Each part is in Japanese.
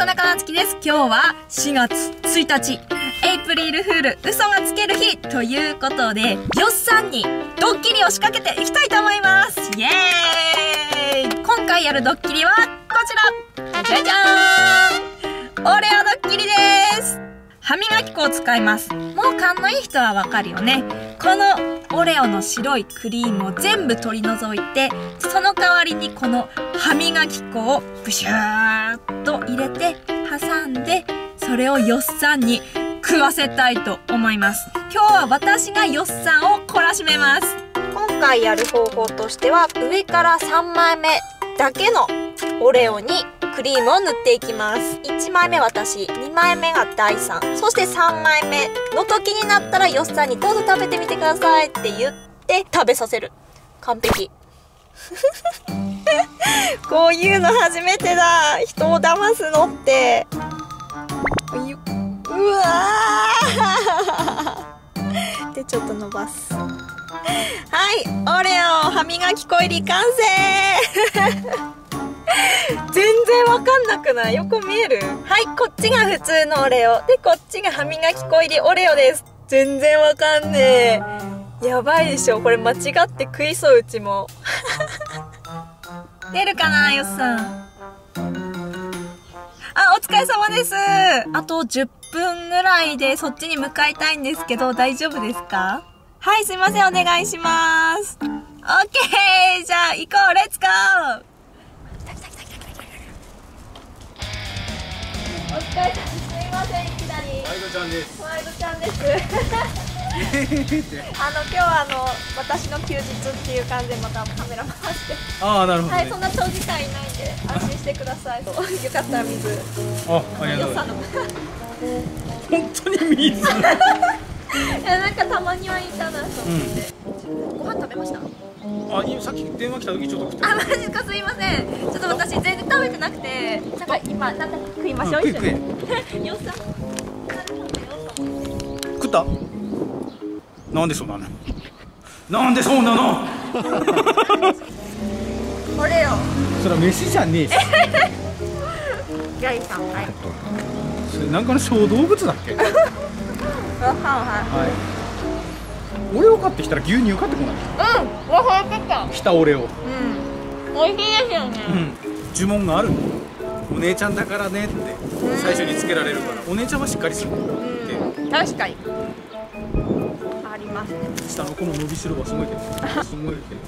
田中夏樹です。今日は4月1日、エイプリルフール、嘘がつける日ということで、よっさんにドッキリを仕掛けていきたいと思いますイエーイ今回やるドッキリはこちらじゃじゃーんオレオドッキリです歯磨き粉を使います。もう勘のいい人はわかるよね。このオレオの白いクリームを全部取り除いて、その代わりにこの歯磨き粉をブシューっと入れて、挟んで、それをよっさんに食わせたいと思います。今日は私がよっさんを懲らしめます。今回やる方法としては、上から3枚目だけのオレオにクリームを塗っていきます。1枚目私2枚目が第3そして3枚目の時になったらよっさんにどうぞ食べてみてくださいって言って食べさせる。完璧。こういうの初めてだ。人を騙すのって。うわ でちょっと伸ばす。はいオレオ歯磨き粉入り完成。全然わかんなくない？横見える？はいこっちが普通のオレオ。でこっちが歯磨き粉入りオレオです。全然わかんねえ。やばいでしょ。これ間違って食いそううちも。出るかなよっさん。あお疲れ様です。あと10分ぐらいでそっちに向かいたいんですけど大丈夫ですか？はいすいません。お願いします。オッケー。じゃあ行こう。レッツゴー疲れ様すいませんいきなり。ワイドちゃんです。ワイドちゃんです。あの今日はあの私の休日っていう感じでまたカメラ回して。ああ、なるほど、ね。はいそんな長時間いないんで安心してください。よかったら水。あ、ありがとうございます。本当に水。いやなんかたまにはいいかなと思って、ご飯食べました？あ、今さっき電話来た時ちょっと食った。あマジかすいませんちょっと私全然食べてなくてなんか今なんだっけ食いましょう、うん一緒に食よっさん食った？なんでそうなの？なんでそうなの？これよそれは飯じゃねえ イさんはいそれなんかの小動物だっけ？はご飯はいい。オレオ買ってきたら牛乳買ってこない？うんわかった北オレオ。うん美味しいですよねうん。呪文があるの？お姉ちゃんだからねって最初につけられるから。お姉ちゃんはしっかりする。うん確かにありますね下の子の伸びしろはすごいけど。すごいけど。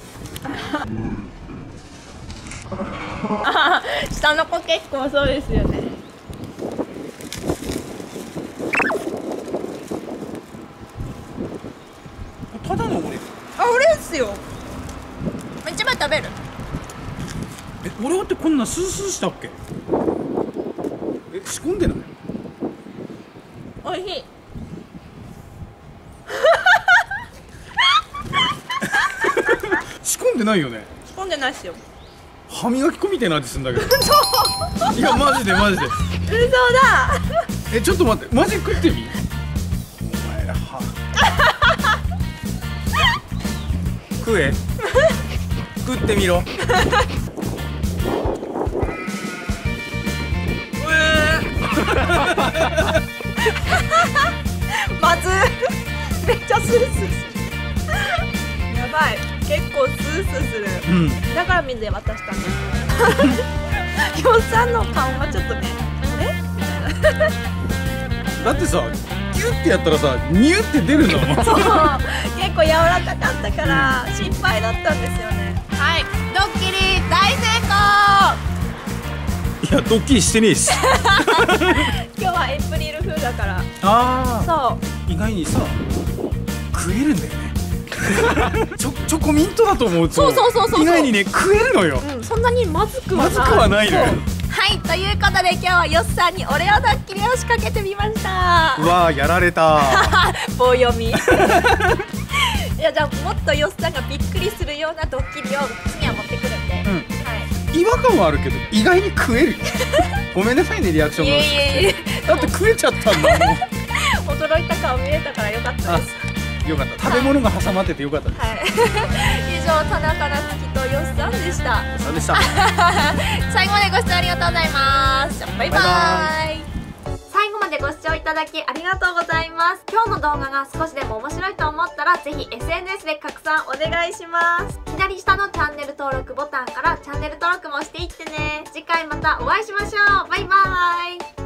下の子結構そうですよねただのオレあ俺ですよ一番食べる。オ。え、オレオってこんなスースーしたっけ？え、仕込んでない？美味しい。仕込んでないよね？仕込んでないっすよ。歯磨き粉みたいな味するんだけど。いやマジでマジで。嘘だ。えちょっと待ってマジ食ってみ？食え。食ってみろ。まずめっちゃスースーする。やばい。結構スースーする。うん。だから水で渡したんですよっさんのパンはちょっとね だってさギュッてやったらさニュって出るの？そう。結構柔らかかったから心配だったんですよね。はい。ドッキリ大成功！いやドッキリしてねえし。今日はエイプリルフールだから。あそう。意外にさ食えるんだよね。チョチョコミントだと思うとそうそうそうそうそう。意外にね食えるのよ。うん、そんなにまずくはない。まずくはないのよはいということで今日はよっさんにオレオドッキリを仕掛けてみました。うわーやられた。棒読み。いやじゃあもっとよっさんがびっくりするようなドッキリを次は持ってくるんで、うん。はい。違和感はあるけど意外に食える。よ ごめんなさいねリアクションいがだって食えちゃったんだもん。驚いた顔見れたからよかったです。よかった。食べ物が挟まっててよかったです、はい。以上田中夏樹とよっさんでした。さんでしたバイ最後までご視聴いただきありがとうございます。今日の動画が少しでも面白いと思ったらぜひ SNS で拡散お願いします。左下のチャンネル登録ボタンからチャンネル登録もしていってね。次回またお会いしましょう。バイバイ。